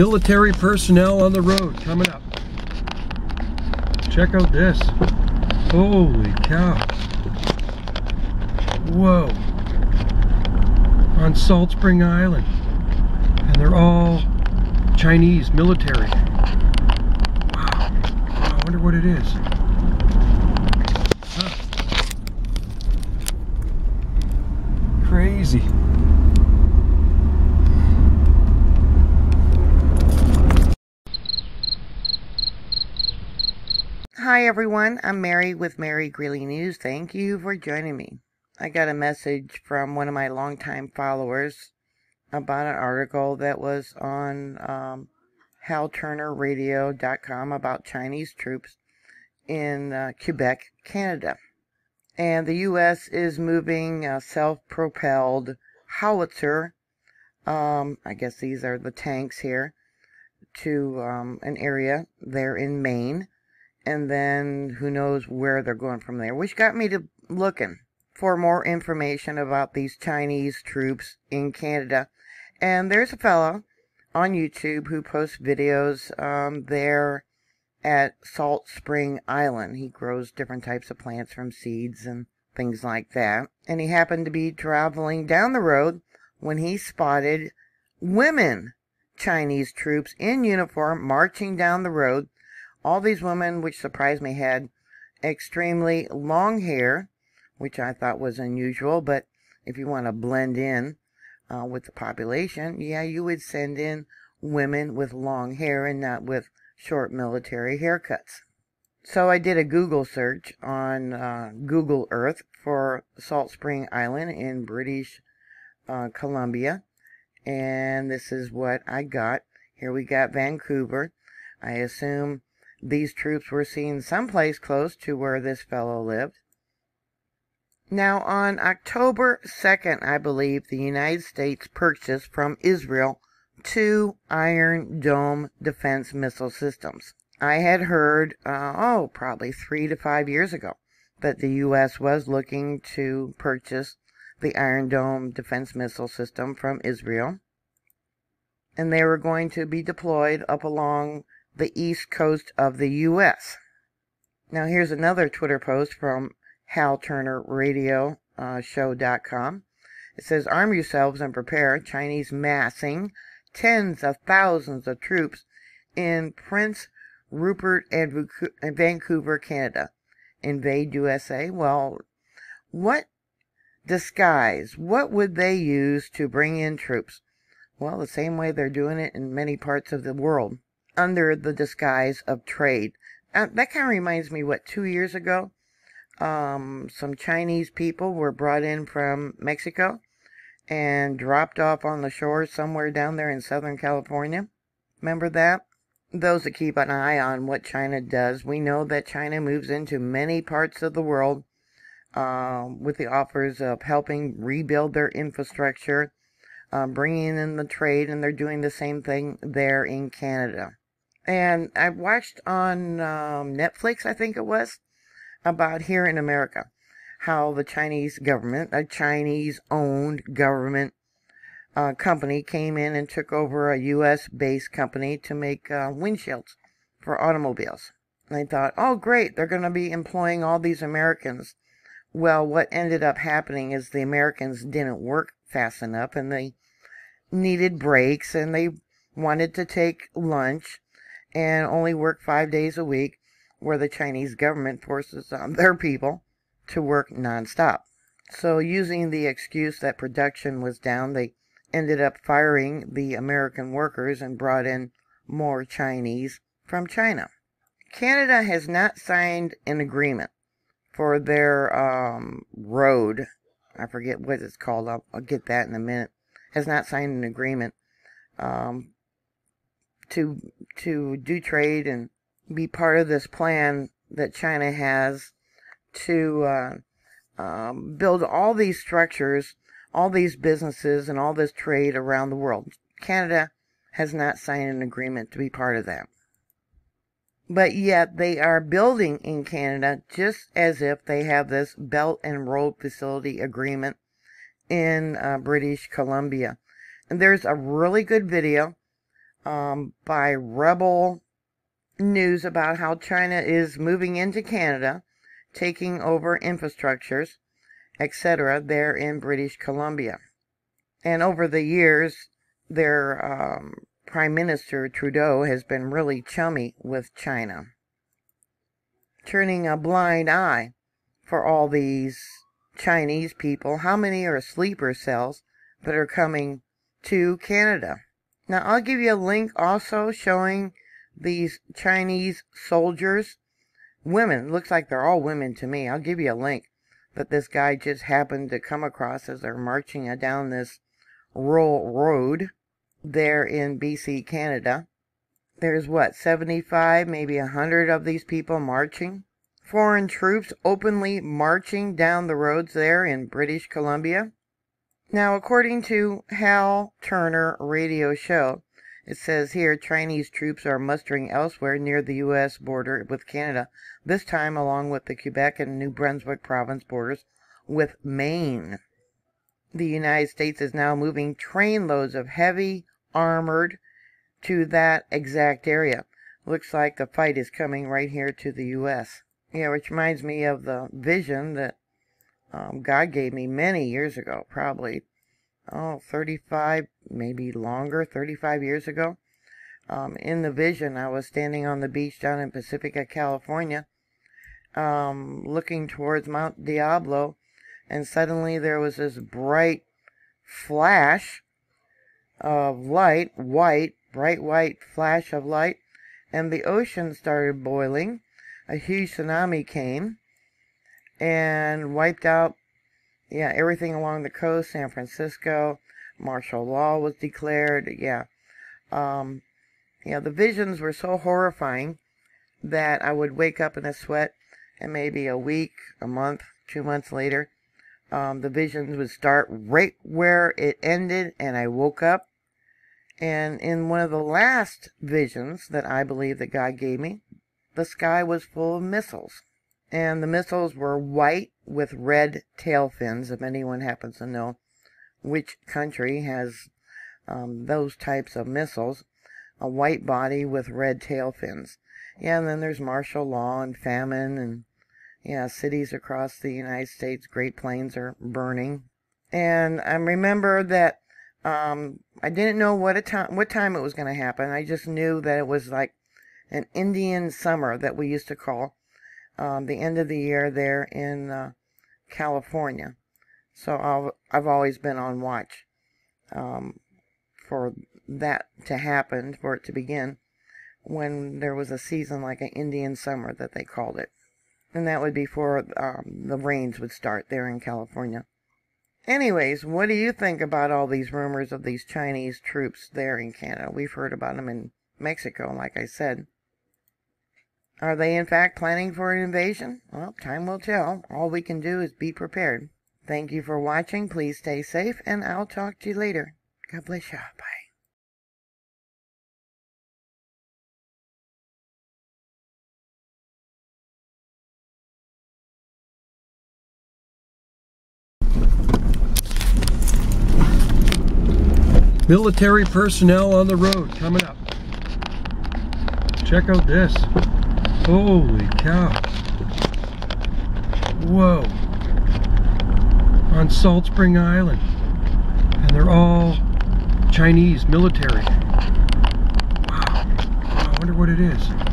Military personnel on the road coming up. Check out this. Holy cow. Whoa. On Salt Spring Island. And they're all Chinese military. Wow. I wonder what it is. Huh. Crazy. Hi everyone, I'm Mary with Mary Greeley News. Thank you for joining me. I got a message from one of my longtime followers about an article that was on um, halturnerradio.com about Chinese troops in uh, Quebec, Canada. And the U.S. is moving a self-propelled howitzer, um, I guess these are the tanks here, to um, an area there in Maine and then who knows where they're going from there, which got me to looking for more information about these Chinese troops in Canada. And there's a fellow on YouTube who posts videos um, there at Salt Spring Island. He grows different types of plants from seeds and things like that. And he happened to be traveling down the road when he spotted women Chinese troops in uniform marching down the road all these women, which surprised me, had extremely long hair, which I thought was unusual, but if you want to blend in uh, with the population, yeah, you would send in women with long hair and not with short military haircuts. So I did a Google search on uh, Google Earth for Salt Spring Island in British uh, Columbia, and this is what I got. Here we got Vancouver. I assume these troops were seen someplace close to where this fellow lived. Now, on October 2nd, I believe, the United States purchased from Israel two Iron Dome defense missile systems. I had heard, uh, oh, probably three to five years ago, that the U.S. was looking to purchase the Iron Dome defense missile system from Israel. And they were going to be deployed up along the east coast of the U.S. Now here's another Twitter post from Hal Turner Radio uh. It says, Arm yourselves and prepare. Chinese massing tens of thousands of troops in Prince Rupert and Vancouver, Canada. Invade USA? Well, what disguise? What would they use to bring in troops? Well, the same way they're doing it in many parts of the world under the disguise of trade. Uh, that kind of reminds me what two years ago, um, some Chinese people were brought in from Mexico and dropped off on the shore somewhere down there in Southern California. Remember that? Those that keep an eye on what China does, we know that China moves into many parts of the world uh, with the offers of helping rebuild their infrastructure, uh, bringing in the trade, and they're doing the same thing there in Canada. And I watched on um, Netflix, I think it was, about here in America, how the Chinese government, a Chinese owned government uh, company, came in and took over a U.S. based company to make uh, windshields for automobiles. And I thought, oh, great, they're going to be employing all these Americans. Well, what ended up happening is the Americans didn't work fast enough and they needed breaks and they wanted to take lunch and only work five days a week, where the Chinese government forces on their people to work nonstop. So, using the excuse that production was down, they ended up firing the American workers and brought in more Chinese from China. Canada has not signed an agreement for their um, road. I forget what it's called. I'll, I'll, get that in a minute. Has not signed an agreement um, to to do trade and be part of this plan that China has to uh, um, build all these structures, all these businesses, and all this trade around the world. Canada has not signed an agreement to be part of that. But yet they are building in Canada just as if they have this Belt and Road Facility Agreement in uh, British Columbia. And there's a really good video um, by rebel news about how China is moving into Canada, taking over infrastructures, etc., there in British Columbia. And over the years, their um, Prime Minister Trudeau has been really chummy with China, turning a blind eye for all these Chinese people. How many are sleeper cells that are coming to Canada? Now, I'll give you a link also showing these Chinese soldiers. Women, looks like they're all women to me. I'll give you a link that this guy just happened to come across as they're marching down this rural road there in BC, Canada. There's what, 75, maybe 100 of these people marching? Foreign troops openly marching down the roads there in British Columbia. Now, according to Hal Turner radio show, it says here Chinese troops are mustering elsewhere near the U.S. border with Canada, this time along with the Quebec and New Brunswick province borders with Maine. The United States is now moving trainloads of heavy armored to that exact area. Looks like the fight is coming right here to the U.S. Yeah, which reminds me of the vision that um, God gave me many years ago, probably oh, 35, maybe longer, 35 years ago. Um, in the vision, I was standing on the beach down in Pacifica, California, um, looking towards Mount Diablo, and suddenly there was this bright flash of light, white, bright white flash of light, and the ocean started boiling. A huge tsunami came and wiped out yeah, everything along the coast, San Francisco, martial law was declared. Yeah. Um, yeah, the visions were so horrifying that I would wake up in a sweat and maybe a week, a month, two months later, um, the visions would start right where it ended and I woke up. And in one of the last visions that I believe that God gave me, the sky was full of missiles and the missiles were white with red tail fins, if anyone happens to know which country has um, those types of missiles. A white body with red tail fins. Yeah, and then there's martial law and famine and yeah, cities across the United States, Great Plains are burning. And I remember that um, I didn't know what a time what time it was going to happen. I just knew that it was like an Indian summer that we used to call um, the end of the year there in uh, California. So I've, I've always been on watch um, for that to happen, for it to begin, when there was a season like an Indian summer that they called it. And that would be before um, the rains would start there in California. Anyways, what do you think about all these rumors of these Chinese troops there in Canada? We've heard about them in Mexico, like I said. Are they in fact planning for an invasion? Well, time will tell. All we can do is be prepared. Thank you for watching. Please stay safe, and I'll talk to you later. God bless you. Bye. Military personnel on the road coming up. Check out this. Holy cow. Whoa. On Salt Spring Island. And they're all Chinese military. Wow. I wonder what it is.